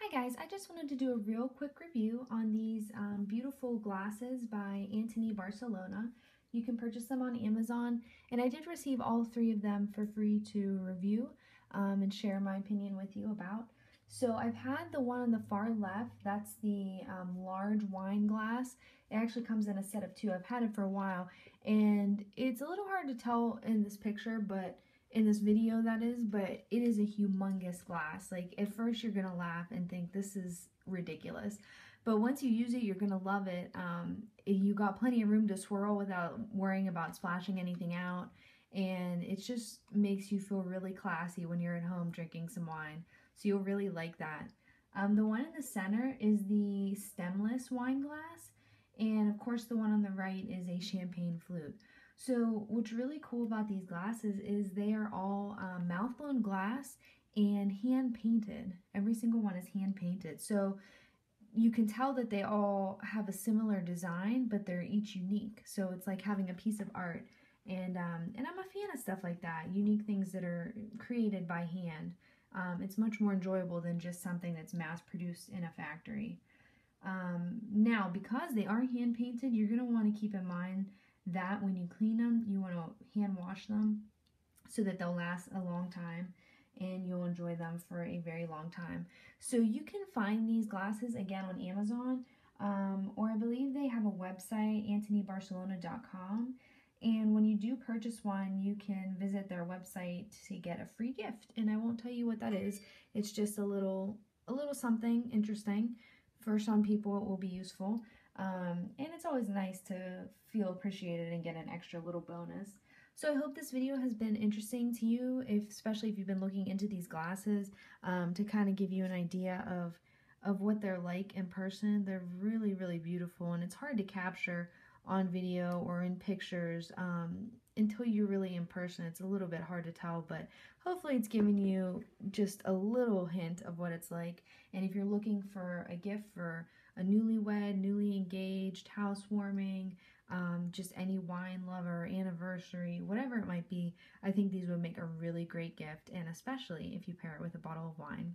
Hi guys, I just wanted to do a real quick review on these um, beautiful glasses by Antoni Barcelona. You can purchase them on Amazon and I did receive all three of them for free to review um, and share my opinion with you about. So I've had the one on the far left, that's the um, large wine glass. It actually comes in a set of two. I've had it for a while and it's a little hard to tell in this picture but in this video that is, but it is a humongous glass. Like at first you're gonna laugh and think this is ridiculous. But once you use it, you're gonna love it. Um, you got plenty of room to swirl without worrying about splashing anything out. And it just makes you feel really classy when you're at home drinking some wine. So you'll really like that. Um, the one in the center is the stemless wine glass. And of course the one on the right is a champagne flute. So what's really cool about these glasses is they are all um, mouth blown glass and hand painted. Every single one is hand painted. So you can tell that they all have a similar design, but they're each unique. So it's like having a piece of art. And, um, and I'm a fan of stuff like that, unique things that are created by hand. Um, it's much more enjoyable than just something that's mass produced in a factory. Um, now, because they are hand painted, you're going to want to keep in mind that when you clean them, you want to hand wash them so that they'll last a long time and you'll enjoy them for a very long time. So you can find these glasses again on Amazon um, or I believe they have a website, antonibarcelona.com. And when you do purchase one, you can visit their website to get a free gift. And I won't tell you what that is. It's just a little, a little something interesting. For some people, it will be useful. Um, and it's always nice to feel appreciated and get an extra little bonus. So I hope this video has been interesting to you, if, especially if you've been looking into these glasses, um, to kind of give you an idea of, of what they're like in person. They're really, really beautiful, and it's hard to capture on video or in pictures um, until you're really in person. It's a little bit hard to tell, but hopefully it's giving you just a little hint of what it's like. And if you're looking for a gift for a newlywed, newly engaged, housewarming, um, just any wine lover, anniversary, whatever it might be, I think these would make a really great gift, and especially if you pair it with a bottle of wine.